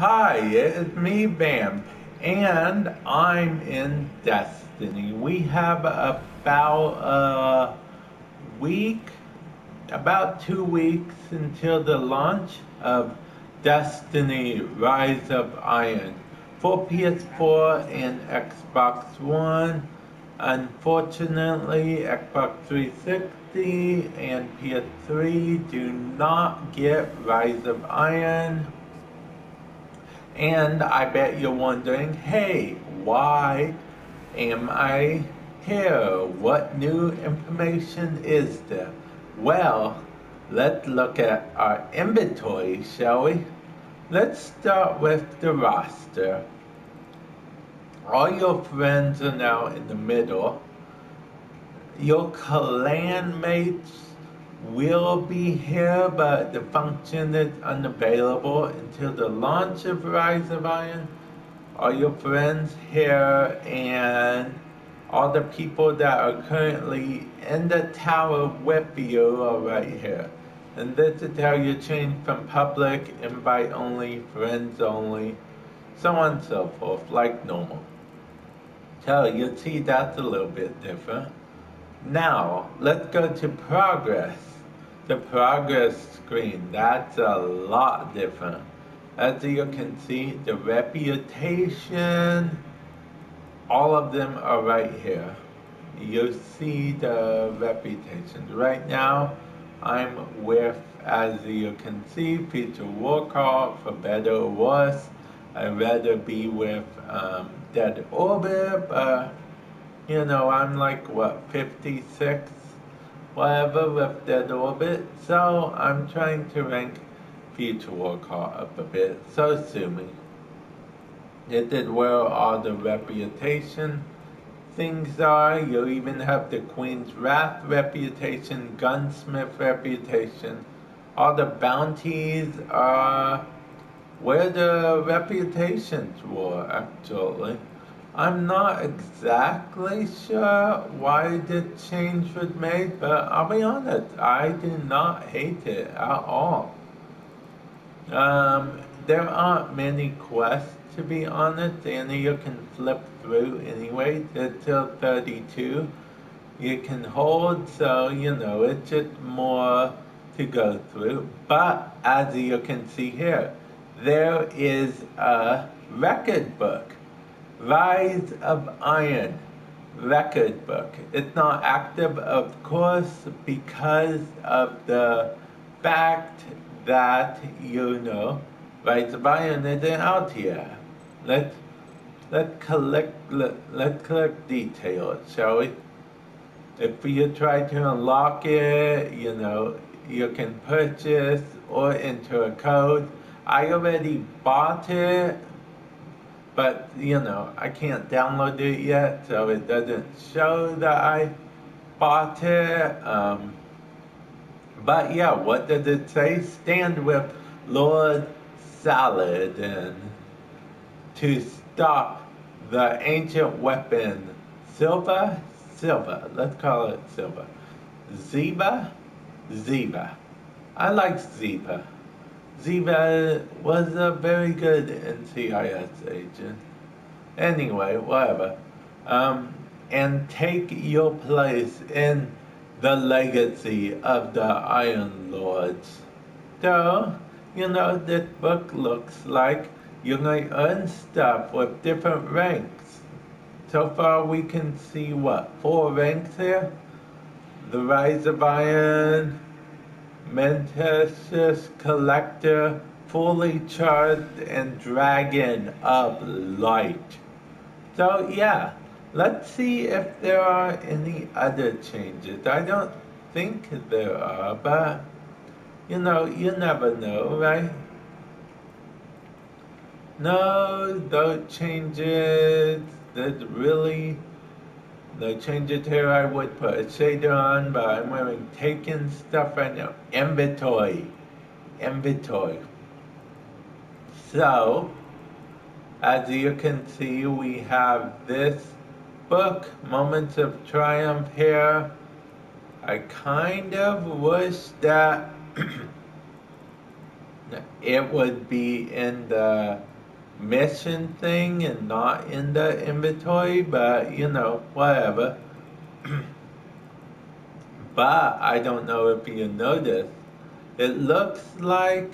Hi, it's me, Vamp, and I'm in Destiny. We have about a week, about two weeks until the launch of Destiny Rise of Iron for PS4 and Xbox One. Unfortunately, Xbox 360 and PS3 do not get Rise of Iron. And I bet you're wondering, hey, why am I here? What new information is there? Well, let's look at our inventory, shall we? Let's start with the roster. All your friends are now in the middle. Your clan mates will be here, but the function is unavailable until the launch of Rise of Iron. All your friends here and all the people that are currently in the tower with you are right here. And this is how you change from public, invite only, friends only, so on and so forth, like normal. So you see that's a little bit different. Now, let's go to progress the progress screen. That's a lot different. As you can see, the reputation, all of them are right here. You see the reputations. Right now, I'm with, as you can see, Future War Cult, for better or worse. I'd rather be with um, Dead Orbit, but, you know, I'm like, what, 56? Whatever with Dead Orbit, so I'm trying to rank Future War Cult up a bit, so sue me. It did well all the reputation things are, you even have the Queen's Wrath reputation, Gunsmith reputation, all the bounties are where the reputations were actually. I'm not exactly sure why the change was made, but I'll be honest, I do not hate it at all. Um, there aren't many quests, to be honest, and you can flip through anyway until 32. You can hold, so, you know, it's just more to go through. But, as you can see here, there is a record book Rise of Iron record book. It's not active, of course, because of the fact that, you know, Rise of Iron isn't out here. Let's, let's collect, let, let's collect details, shall we? If you try to unlock it, you know, you can purchase or enter a code. I already bought it but you know I can't download it yet so it doesn't show that I bought it um, but yeah what does it say? Stand with Lord Saladin to stop the ancient weapon. Silva? Silva. Let's call it Silva. Ziba? Ziba. I like Ziba Ziva was a very good NCIS agent. Anyway, whatever. Um, and take your place in the legacy of the Iron Lords. So, you know, this book looks like you're going to earn stuff with different ranks. So far we can see what, four ranks here? The Rise of Iron, Mentesis Collector, fully charged and Dragon of Light. So yeah, let's see if there are any other changes. I don't think there are, but you know, you never know, right? No, those changes that really the changes here I would put a shader on, but I'm wearing taken stuff right now. Inventory. Inventory. So, as you can see, we have this book, Moments of Triumph here. I kind of wish that it would be in the mission thing and not in the inventory, but you know, whatever. but I don't know if you noticed. It looks like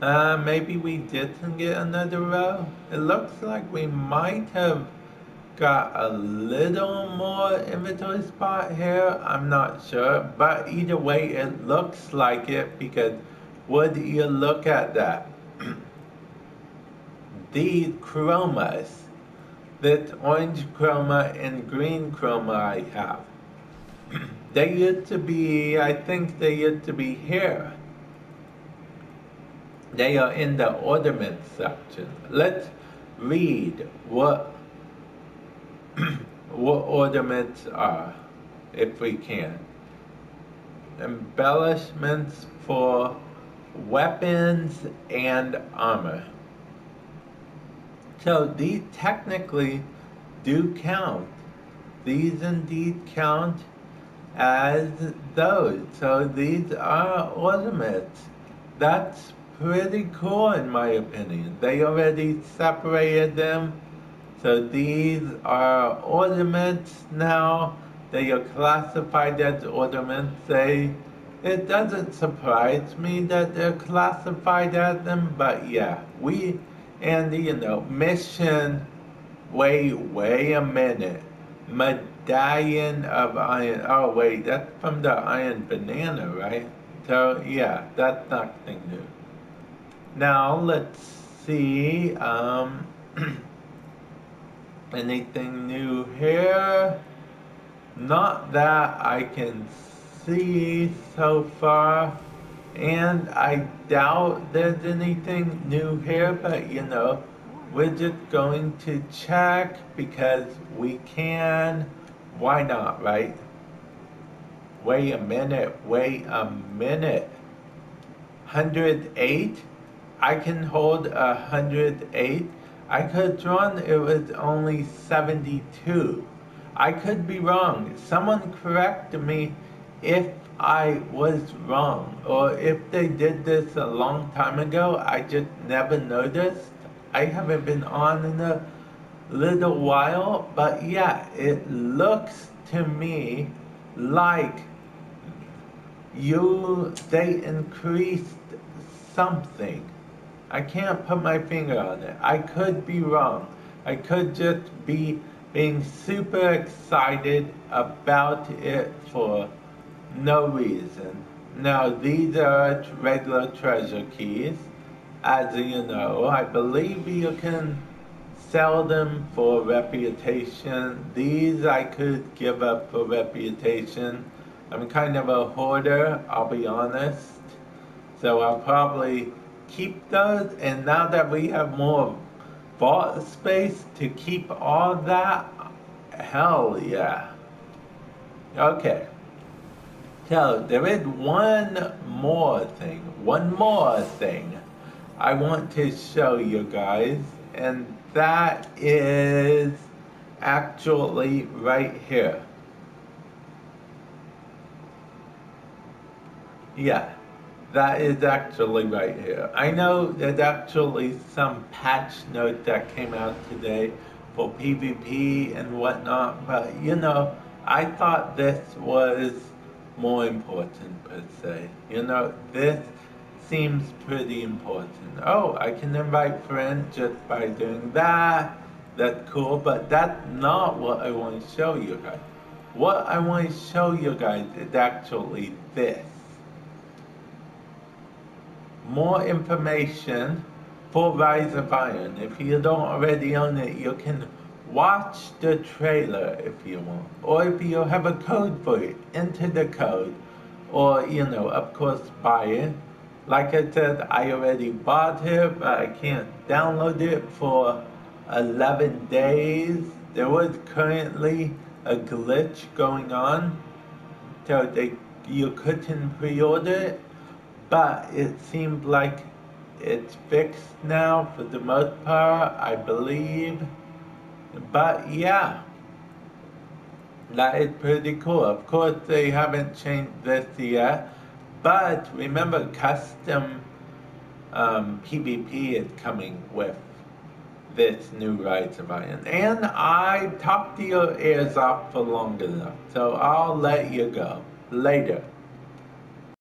uh, maybe we didn't get another row. It looks like we might have got a little more inventory spot here. I'm not sure, but either way, it looks like it because would you look at that? These chromas, that orange chroma and green chroma I have, they used to be, I think they used to be here. They are in the ornament section. Let's read what what ornaments are, if we can. Embellishments for weapons and armor. So these technically do count. These indeed count as those. So these are ornaments. That's pretty cool in my opinion. They already separated them. So these are ornaments now. They are classified as ornaments. They it doesn't surprise me that they're classified as them, but yeah, we, and you know, mission, wait, wait a minute, medallion of iron, oh wait, that's from the iron banana, right? So yeah, that's nothing new. Now let's see, um, anything new here? Not that I can see so far. And I doubt there's anything new here, but you know, we're just going to check because we can. Why not, right? Wait a minute, wait a minute. 108? I can hold a 108. I could have drawn it was only 72. I could be wrong. Someone correct me if I was wrong or if they did this a long time ago, I just never noticed. I haven't been on in a little while, but yeah, it looks to me like you they increased something. I can't put my finger on it. I could be wrong. I could just be being super excited about it for no reason. Now, these are regular treasure keys. As you know, I believe you can sell them for reputation. These I could give up for reputation. I'm kind of a hoarder, I'll be honest. So I'll probably keep those. And now that we have more vault space to keep all that, hell yeah. Okay. So there is one more thing, one more thing I want to show you guys, and that is actually right here. Yeah, that is actually right here. I know there's actually some patch note that came out today for PvP and whatnot, but you know, I thought this was more important per se. You know, this seems pretty important. Oh, I can invite friends just by doing that. That's cool, but that's not what I want to show you guys. What I want to show you guys is actually this. More information for Rise of Iron. If you don't already own it, you can watch the trailer if you want. Or if you have a code for it, enter the code. Or, you know, of course, buy it. Like I said, I already bought it, but I can't download it for 11 days. There was currently a glitch going on, so they, you couldn't pre-order it, but it seemed like it's fixed now for the most part, I believe. But yeah, that is pretty cool. Of course, they haven't changed this yet, but remember, custom um, PvP is coming with this new Rise of Iron. And I talked your ears off for long enough, so I'll let you go. Later.